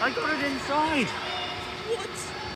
I got it inside.